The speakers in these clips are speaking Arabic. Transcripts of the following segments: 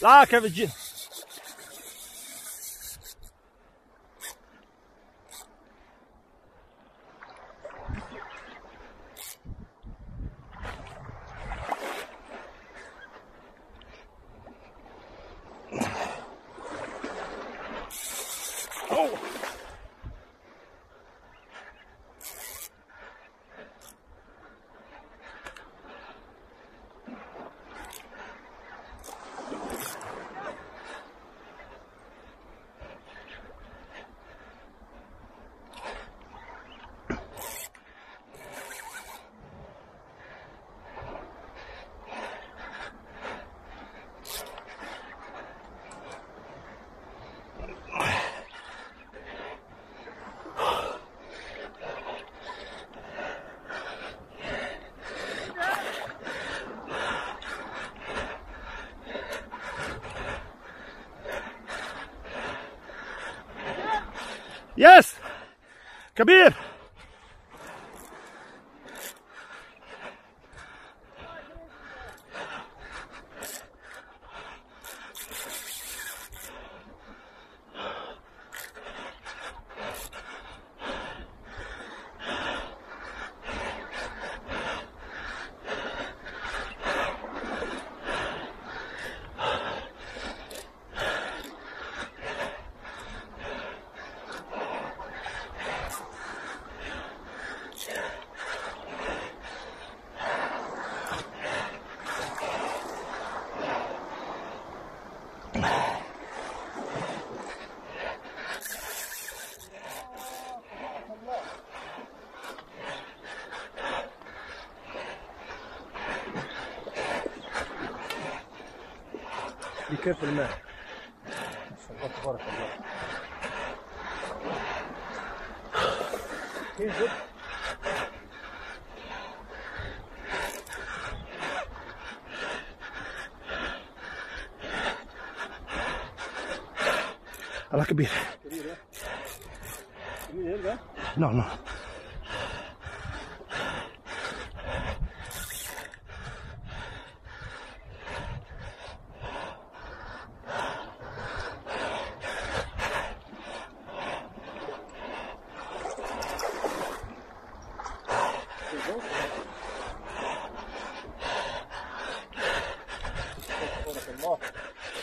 拉开个机。يس كبير بكيف الماء. ما شاء الله تبارك الله جد؟ الله كبير كبير نعم نعم.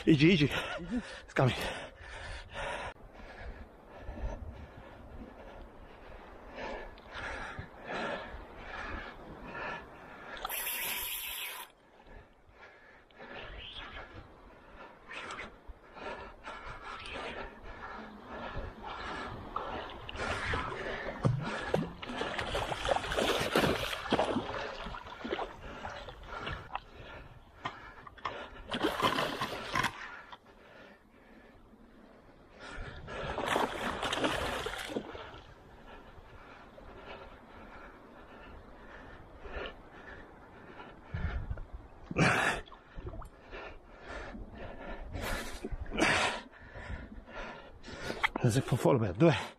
Gigi. It's coming. Music performer. Due.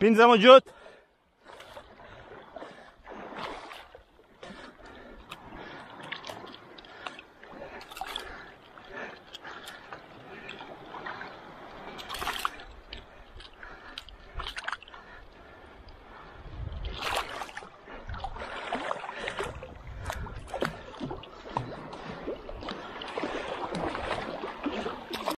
پنځم وجود